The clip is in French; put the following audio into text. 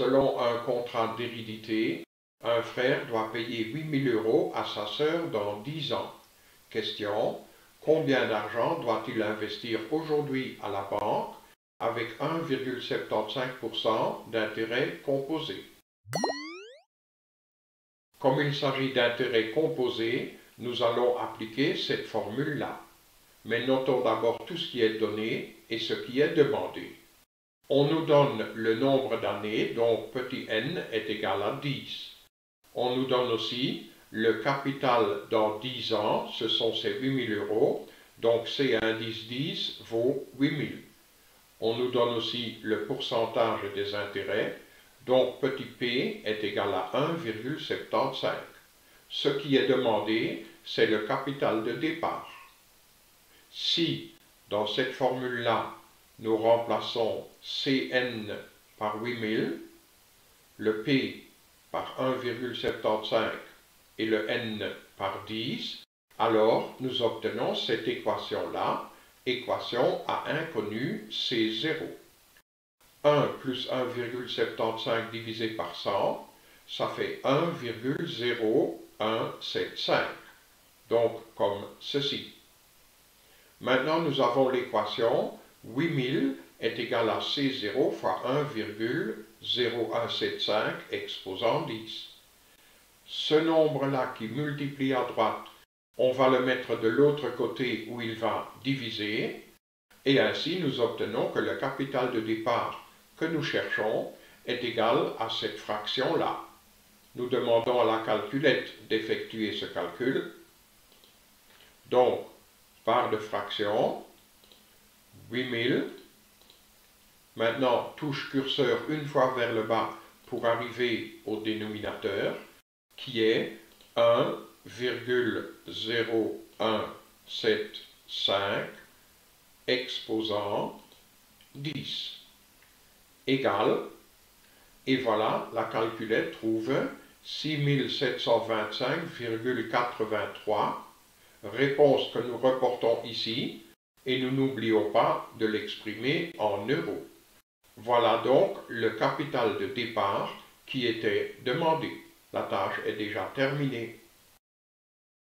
Selon un contrat d'hérédité, un frère doit payer 8000 euros à sa sœur dans 10 ans. Question. Combien d'argent doit-il investir aujourd'hui à la banque avec 1,75% d'intérêt composé? Comme il s'agit d'intérêt composé, nous allons appliquer cette formule-là. Mais notons d'abord tout ce qui est donné et ce qui est demandé. On nous donne le nombre d'années, donc petit n est égal à 10. On nous donne aussi le capital dans 10 ans, ce sont ces 8000 euros, donc C indice 10 vaut 8000. On nous donne aussi le pourcentage des intérêts, donc petit p est égal à 1,75. Ce qui est demandé, c'est le capital de départ. Si, dans cette formule-là, nous remplaçons Cn par 8000, le P par 1,75 et le N par 10, alors nous obtenons cette équation-là, équation à inconnu C0. 1 plus 1,75 divisé par 100, ça fait 1,0175. Donc comme ceci. Maintenant nous avons l'équation 8000 est égal à C0 fois 1,0175 exposant 10. Ce nombre-là qui multiplie à droite, on va le mettre de l'autre côté où il va diviser, et ainsi nous obtenons que le capital de départ que nous cherchons est égal à cette fraction-là. Nous demandons à la calculette d'effectuer ce calcul. Donc, part de fraction, 8000 Maintenant, touche curseur une fois vers le bas pour arriver au dénominateur, qui est 1,0175 exposant 10 égale, et voilà, la calculette trouve 6725,83, réponse que nous reportons ici, et nous n'oublions pas de l'exprimer en euros. Voilà donc le capital de départ qui était demandé. La tâche est déjà terminée.